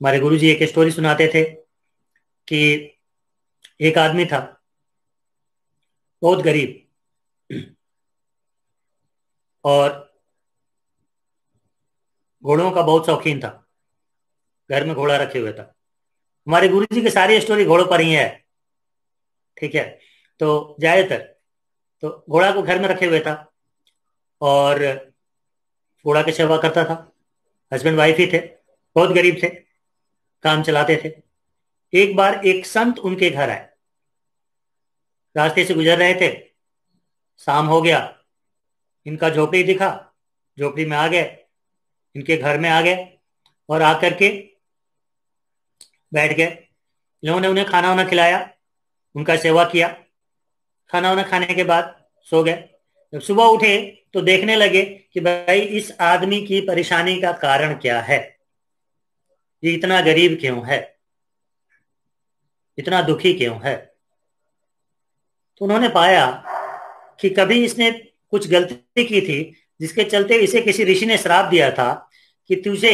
हमारे गुरु जी एक स्टोरी सुनाते थे कि एक आदमी था, बहुत गरीब, और घोड़ों का बहुत शौकीन था, घर में घोड़ा रखे हुए था। हमारे गुरु जी की सारी स्टोरी घोड़ों पर ही है, ठीक है? तो ज़्यादातर तो घोड़ा को घर में रखे हुए था, और घोड़ा की सेवा करता था हस्बैंड वाइफ ही थे, बहुत गरीब थे। काम चलाते थे। एक बार एक संत उनके घर आए। रास्ते से गुजर रहे थे। शाम हो गया। इनका झोपड़ी दिखा। झोपड़ी में आ गए। इनके घर में आ गए और आकर के बैठ गए। लोगों ने उन्हें खाना वाना खिलाया। उनका सेवा किया। खाना वाना खाने के बाद सो गए। जब सुबह उठे तो देखने लगे कि भाई इस आदमी की परेशानी का कारण क्या है? ये इतना गरीब क्यों है? इतना दुखी क्यों है? तो उन्होंने पाया कि कभी इसने कुछ गलती की थी, जिसके चलते इसे किसी ऋषि ने श्राप दिया था कि तुझे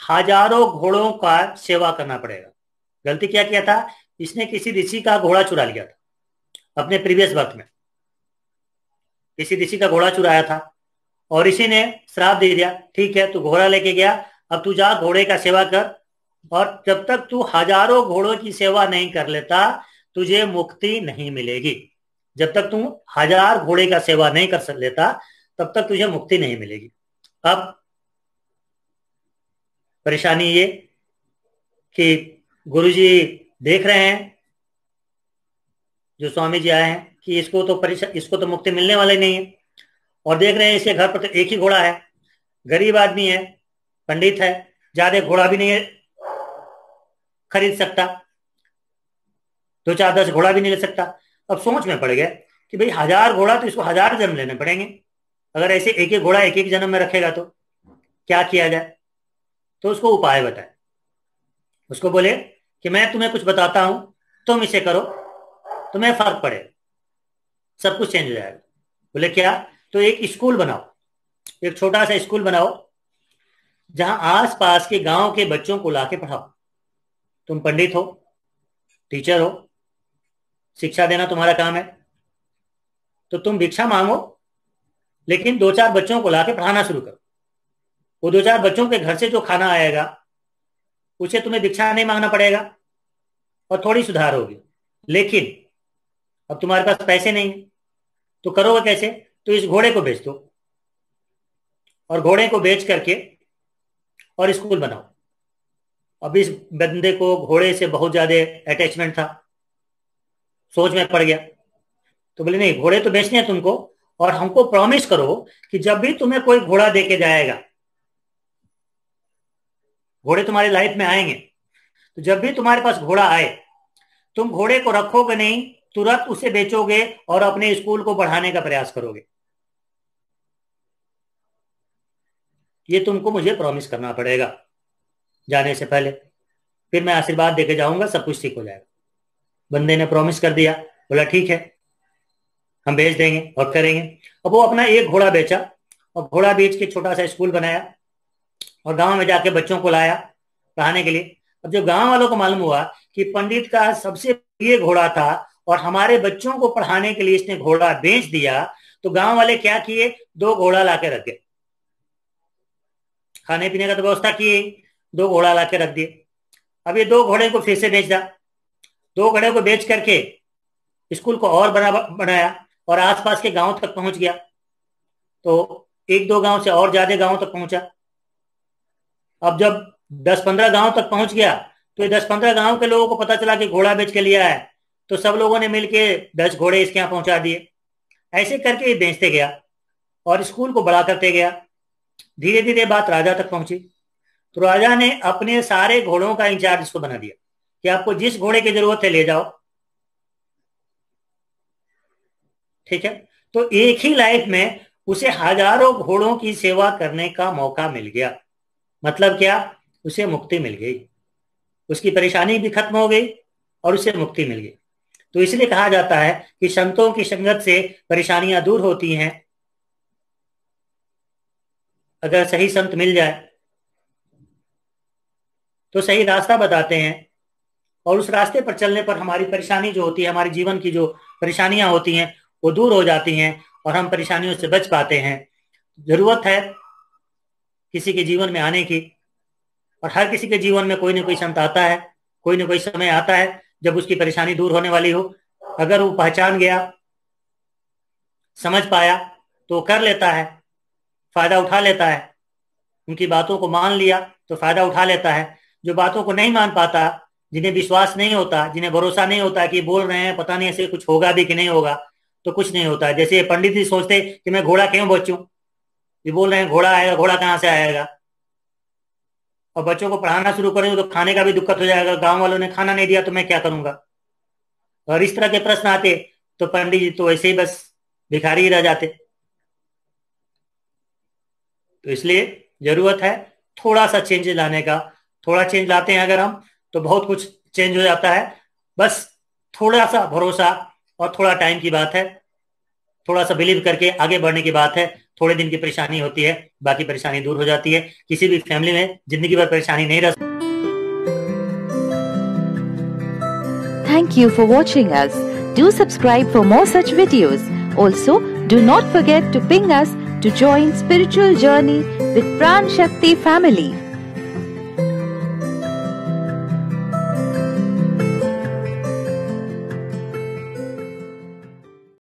हज़ारों घोड़ों का सेवा करना पड़ेगा। गलती क्या किया था? इसने किसी ऋषि का घोड़ा चुरा लिया था, अपने प्रीवियस वक्त में। किसी ऋषि का घोड़ा चुराया था और ऋषि ने श्राप दे दिया, ठीक है, तू घोड़ा लेके गया, अब तू जा, घोड़े का सेवा कर और जब तक तू हज़ारों घोड़ों की सेवा नहीं कर लेता, तुझे मुक्ति नहीं मिलेगी। जब तक तू हज़ार घोड़े का सेवा नहीं कर लेता, तब तक तुझे मुक्ति नहीं मिलेगी। अब परेशानी ये कि गुरुजी देख रहे हैं, जो स्वामी जी आए हैं, कि इसको तो परेशान इसको तो मुक्ति मिलने वाले नहीं है। और देख रहे हैं, इसके घर पर तो एक ही घोड़ा है। गरीब आदमी है, पंडित है, ज़्यादा घोड़ा भी नहीं खरीद सकता, दो चार दस घोड़ा भी नहीं ले सकता। अब सोच में पड़ गया कि भाई हज़ार घोड़ा तो इसको हज़ार जन्म लेने पड़ेंगे। अगर ऐसे एक एक घोड़ा एक एक जन्म में रखेगा तो क्या किया जाए? तो उसको उपाय बताए। उसको बोले कि मैं तुम्हें कुछ बताता हूँ, तुम इसे करो, तुम्हें फ़र्क पड़े, सब कुछ चेंज हो जाएगा। बोले, क्या? तो एक स्कूल बनाओ, एक छोटा सा स्कूल बनाओ, जहाँ आस पास के गाँव के बच्चों को लाके पढ़ाओ। तुम पंडित हो टीचर हो, शिक्षा देना तुम्हारा काम है तो तुम भिक्षा मांगो, लेकिन दो चार बच्चों को लाके पढ़ाना शुरू करो। वो दो चार बच्चों के घर से जो खाना आएगा, उसे तुम्हें भिक्षा नहीं मांगना पड़ेगा, और थोड़ी सुधार होगी। लेकिन अब तुम्हारे पास पैसे नहीं तो करोगे कैसे? तो इस घोड़े को बेच दो, और घोड़े को बेच करके और स्कूल बनाओ। अब इस बंदे को घोड़े से बहुत ज़्यादा अटैचमेंट था। सोच में पड़ गया। तो बोले, नहीं, घोड़े तो बेचने हैं तुमको, और हमको प्रॉमिस करो कि जब भी तुम्हें कोई घोड़ा देके जाएगा, घोड़े तुम्हारी लाइफ में आएँगे। तो जब भी तुम्हारे पास घोड़ा आए, तुम घोड़े को रखोगे नहीं, तुरंत उसे बेचोगे और अपने स्कूल को बढ़ाने का प्रयास करोगे। ये तुमको मुझे प्रॉमिस करना पड़ेगा। जाने से पहले। फिर मैं आशीर्वाद देके जाऊँगा, सब कुछ ठीक हो जाएगा। बंदे ने प्रॉमिस कर दिया। बोला, ठीक है, हम भेज देंगे और करेंगे। अब वो अपना एक घोड़ा बेचा और घोड़ा बेच के छोटा सा स्कूल बनाया और गाँव में जाके बच्चों को लाया पढ़ाने के लिए। अब जो गाँव वालों को मालूम हुआ कि पंडित का सबसे प्रिय घोड़ा था और हमारे बच्चों को पढ़ाने के लिए इसने घोड़ा बेच दिया तो गाँव वाले क्या किए? दो घोड़ा लाके रख गए। खाने पीने का तो व्यवस्था किए दो घोड़ा ला के रख दिए। अब ये दो घोड़े को फिर से बेच दिया दो घोड़े को बेच करके स्कूल को और बना, बनाया और आसपास के गाँव तक पहुँच गया। तो एक दो गाँव से और ज़्यादा गाँव तक पहुँचा। अब जब दस पंद्रह गाँव तक पहुँच गया तो ये दस पंद्रह गाँव के लोगों को पता चला कि घोड़ा बेच के लिया है। तो सब लोगों ने मिलके दस घोड़े इसके यहाँ पहुँचा दिए। ऐसे करके ये बेचते गया और स्कूल को बड़ा करते गया। धीरे धीरे बात राजा तक पहुँची। तो राजा ने अपने सारे घोड़ों का इंचार्ज इसको बना दिया कि आपको जिस घोड़े की ज़रूरत है ले जाओ। ठीक है? तो एक ही लाइफ में उसे हज़ारों घोड़ों की सेवा करने का मौका मिल गया। मतलब क्या? उसे मुक्ति मिल गई। उसकी परेशानी भी खत्म हो गई और उसे मुक्ति मिल गई। तो इसलिए कहा जाता है कि संतों की संगत से परेशानियाँ दूर होती हैं। अगर सही संत मिल जाए तो सही रास्ता बताते हैं। और उस रास्ते पर चलने पर हमारी परेशानी जो होती है, हमारे जीवन की जो परेशानियाँ होती हैं, वो दूर हो जाती हैं और हम परेशानियों से बच पाते हैं। ज़रूरत है किसी के जीवन में आने की और हर किसी के जीवन में कोई ना कोई संत आता है, कोई ना कोई समय आता है जब उसकी परेशानी दूर होने वाली हो। अगर वो पहचान गया, समझ पाया तो कर लेता है, फ़ायदा उठा लेता है। उनकी बातों को मान लिया तो फ़ायदा उठा लेता है। जो बातों को नहीं मान पाता, जिन्हें विश्वास नहीं होता, जिन्हें भरोसा नहीं होता कि बोल रहे हैं, पता नहीं ऐसे कुछ होगा भी कि नहीं होगा तो कुछ नहीं होता। जैसे पंडित जी सोचते कि मैं घोड़ा क्यों बचू? ये बोल रहे हैं, घोड़ा आएगा, घोड़ा कहाँ से आएगा? और बच्चों को पढ़ाना शुरू करेंगे तो खाने का भी दिक्कत हो जाएगा। गाँव वालों ने खाना नहीं दिया तो मैं क्या करूँगा? और इस तरह के प्रश्न आते तो पंडित जी तो ऐसे ही बस भिखारी ही रह जाते। तो इसलिए ज़रूरत है थोड़ा सा चेंज लाने का। थोड़ा चेंज लाते हैं अगर हम तो बहुत कुछ चेंज हो जाता है। बस थोड़ा सा भरोसा और थोड़ा टाइम की बात है। थोड़ा सा बिलीव करके आगे बढ़ने की बात है। थोड़े दिन की परेशानी होती है, बाकी परेशानी दूर हो जाती है। किसी भी फैमिली में ज़िंदगी भर परेशानी नहीं रह thank you for watching us do subscribe for more such videos also do not forget to ping us to join spiritual journey with Pran Shakti family